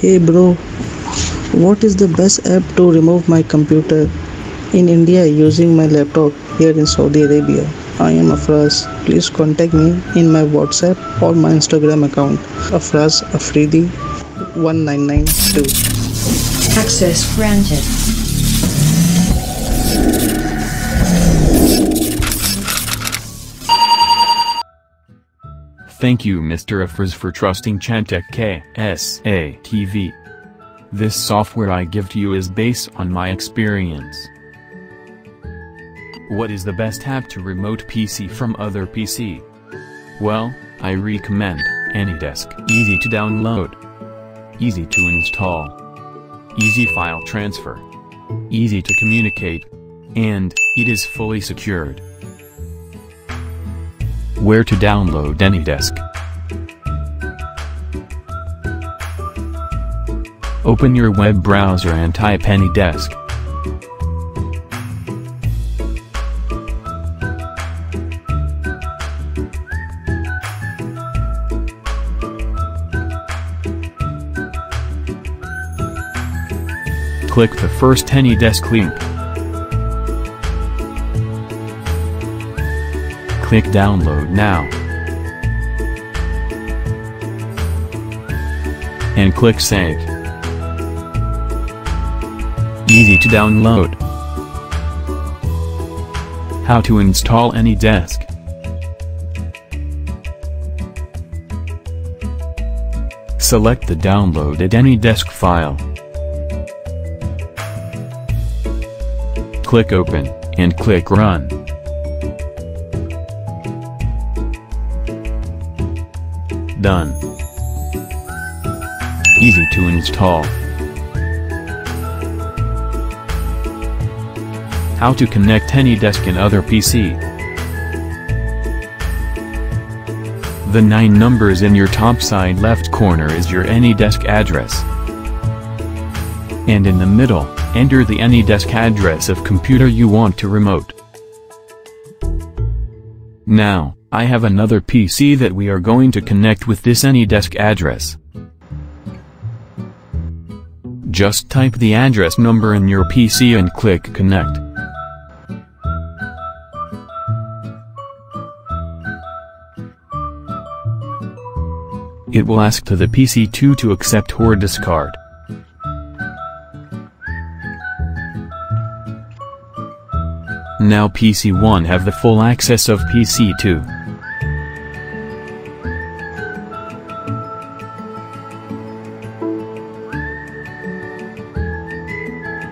Hey bro, what is the best app to remove my computer in India using my laptop here in Saudi Arabia? I am Afraz. Please contact me in my WhatsApp or my Instagram account Afraz Afridi 1992. Access granted. Thank you Mr. Afraz for trusting ChadTech KSA TV. This software I give to you is based on my experience. What is the best app to remote PC from other PC? Well, I recommend AnyDesk. Easy to download. Easy to install. Easy file transfer. Easy to communicate. And, it is fully secured. Where to download AnyDesk? Open your web browser and type AnyDesk. Click the first AnyDesk link. Click download now. And click save. Easy to download. How to install AnyDesk. Select the downloaded AnyDesk file. Click open, and click run. Done. Easy to install. How to connect AnyDesk and other PC. The 9 numbers in your top side left corner is your AnyDesk address. And in the middle, enter the AnyDesk address of computer you want to remote. Now, I have another PC that we are going to connect with this AnyDesk address. Just type the address number in your PC and click connect. It will ask to the PC2 to accept or discard. Now PC1 have the full access of PC2.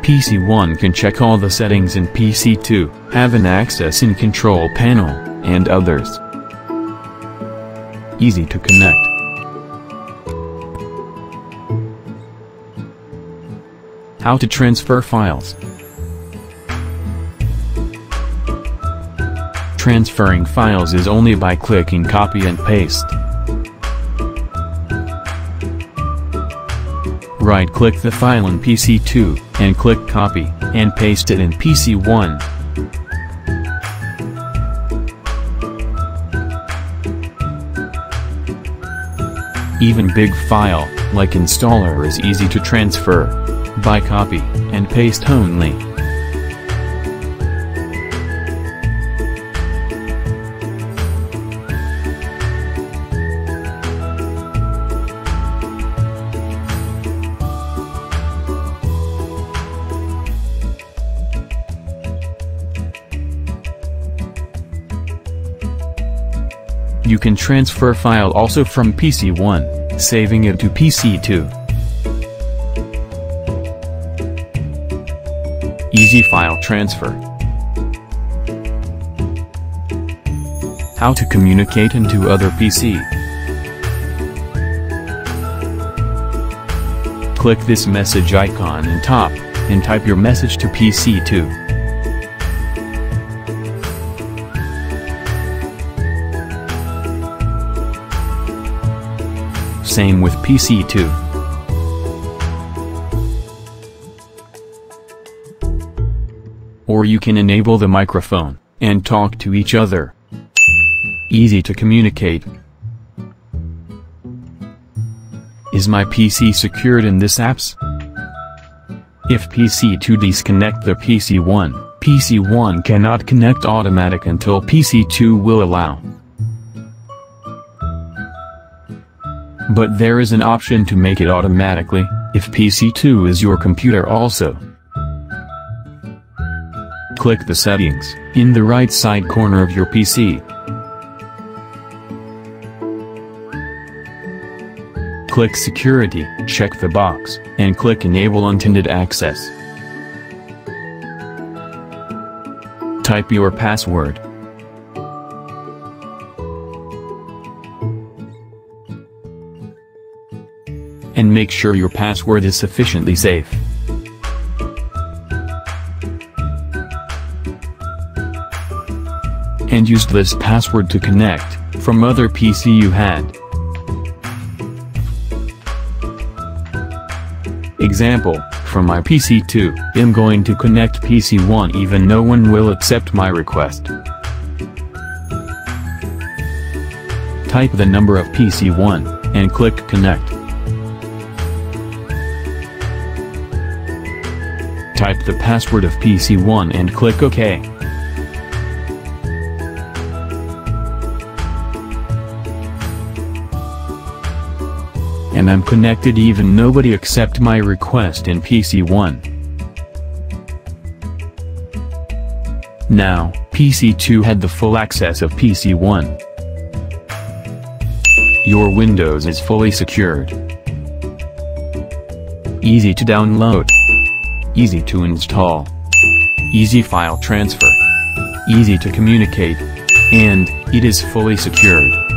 PC1 can check all the settings in PC2, have an access in control panel, and others. Easy to connect. How to transfer files. Transferring files is only by clicking copy and paste. Right-click the file in PC2, and click copy, and paste it in PC1. Even big file, like installer is easy to transfer. By copy, and paste only. You can transfer file also from PC1, saving it to PC2. Easy file transfer. How to communicate into other PC. Click this message icon in top, and type your message to PC2. Same with PC2. Or you can enable the microphone, and talk to each other. Easy to communicate. Is my PC secured in this apps? If PC2 disconnect the PC1, PC1 cannot connect automatic until PC2 will allow. But there is an option to make it automatically, if PC2 is your computer also. Click the settings, in the right side corner of your PC. Click Security, check the box, and click Enable Unattended Access. Type your password. And make sure your password is sufficiently safe. And use this password to connect, from other PC you had. Example, from my PC2, I'm going to connect PC1 even no one will accept my request. Type the number of PC1, and click connect. Type the password of PC1 and click OK. and I'm connected even nobody accept my request in PC1. Now, PC2 had the full access of PC1. Your Windows is fully secured. Easy to download. Easy to install. Easy file transfer. Easy to communicate. And, it is fully secured.